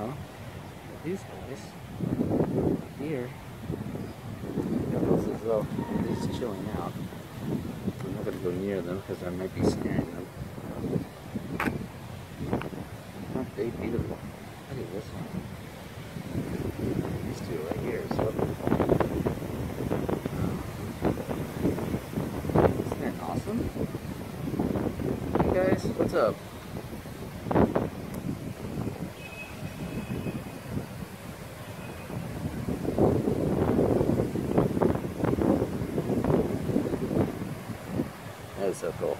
now these guys here. Those as well at chilling out. So I'm not going to go near them because I might be scaring them. Aren't they beautiful look at this one. These two right here so. Isn't that awesome? Hey guys what's up? Cool.